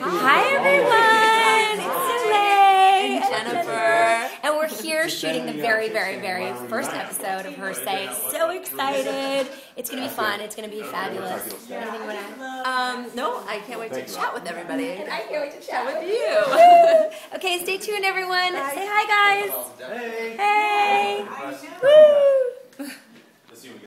Hi everyone, it's Sue And Jennifer. and we're here shooting the very, very, very first episode of Her Say. So excited! It's gonna be fun. It's gonna be fabulous. Anything you wanna? Um, no, I can't wait to chat with everybody. I can't wait to chat with you. Okay, stay tuned, everyone. Say hi, guys.